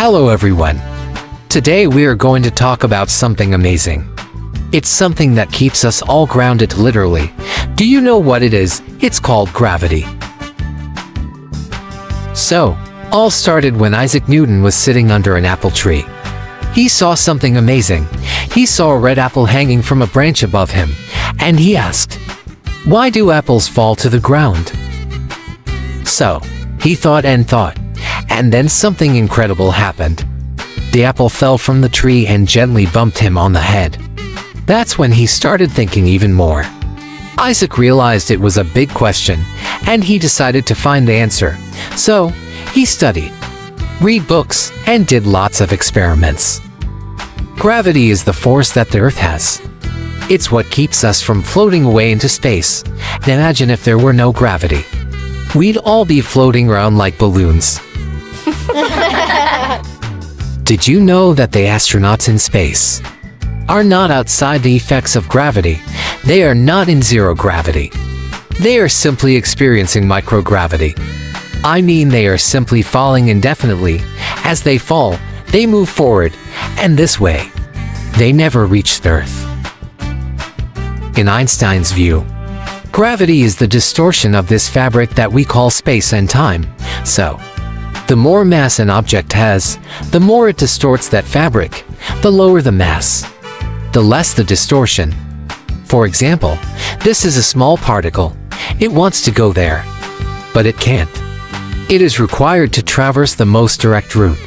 Hello everyone. Today we are going to talk about something amazing. It's something that keeps us all grounded literally. Do you know what it is? It's called gravity. So, all started when Isaac Newton was sitting under an apple tree. He saw something amazing. He saw a red apple hanging from a branch above him, and he asked, Why do apples fall to the ground? So, he thought and thought, and then something incredible happened. The apple fell from the tree and gently bumped him on the head. That's when he started thinking even more. Isaac realized it was a big question, and he decided to find the answer. So, he studied, read books, and did lots of experiments. Gravity is the force that the Earth has. It's what keeps us from floating away into space. Imagine if there were no gravity. We'd all be floating around like balloons. Did you know that the astronauts in space are not outside the effects of gravity? They are not in zero gravity. They are simply experiencing microgravity. I mean they are simply falling indefinitely. As they fall, they move forward, and this way, they never reach the Earth. In Einstein's view, gravity is the distortion of this fabric that we call space and time. So, the more mass an object has, the more it distorts that fabric, the lower the mass, the less the distortion. For example, this is a small particle. It wants to go there, but it can't. It is required to traverse the most direct route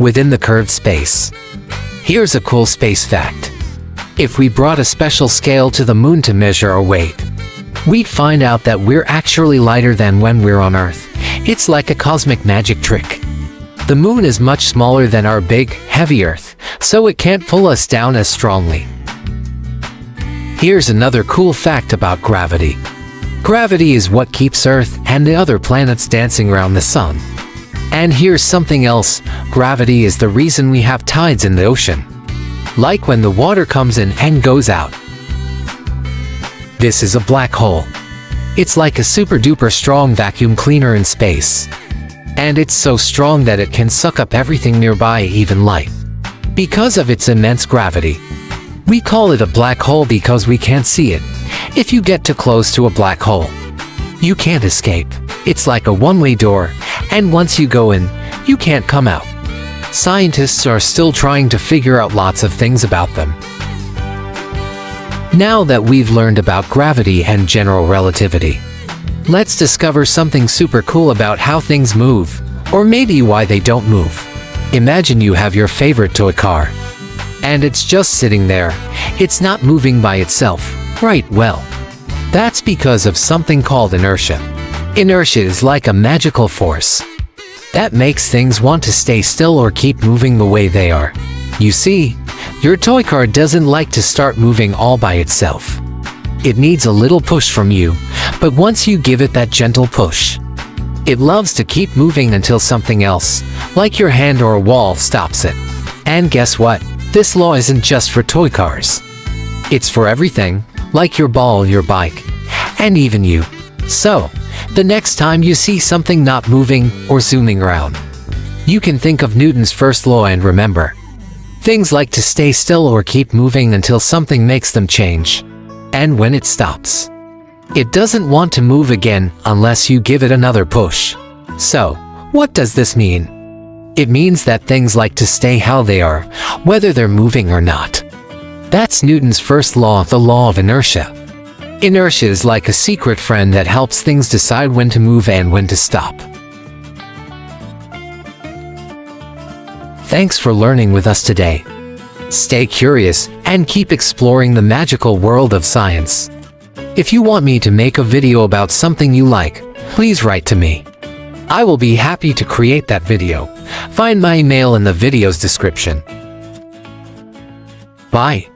within the curved space. Here's a cool space fact. If we brought a special scale to the moon to measure our weight, we'd find out that we're actually lighter than when we're on Earth. It's like a cosmic magic trick. The moon is much smaller than our big, heavy Earth, so it can't pull us down as strongly. Here's another cool fact about gravity. Gravity is what keeps Earth and the other planets dancing around the sun. And here's something else, gravity is the reason we have tides in the ocean. Like when the water comes in and goes out. This is a black hole. It's like a super duper strong vacuum cleaner in space. And it's so strong that it can suck up everything nearby, even light. Because of its immense gravity. We call it a black hole because we can't see it. If you get too close to a black hole, you can't escape. It's like a one-way door, and once you go in, you can't come out. Scientists are still trying to figure out lots of things about them. Now that we've learned about gravity and general relativity, let's discover something super cool about how things move, or maybe why they don't move. Imagine you have your favorite toy car, and it's just sitting there. It's not moving by itself. Right, well, that's because of something called inertia. Inertia is like a magical force that makes things want to stay still or keep moving the way they are. You see, your toy car doesn't like to start moving all by itself. It needs a little push from you, but once you give it that gentle push, it loves to keep moving until something else, like your hand or a wall, stops it. And guess what? This law isn't just for toy cars. It's for everything, like your ball, your bike, and even you. So, the next time you see something not moving or zooming around, you can think of Newton's first law and remember, things like to stay still or keep moving until something makes them change. And when it stops, it doesn't want to move again unless you give it another push. So, what does this mean? It means that things like to stay how they are, whether they're moving or not. That's Newton's first law, the law of inertia. Inertia is like a secret friend that helps things decide when to move and when to stop. Thanks for learning with us today. Stay curious and keep exploring the magical world of science. If you want me to make a video about something you like, please write to me. I will be happy to create that video. Find my email in the video's description. Bye.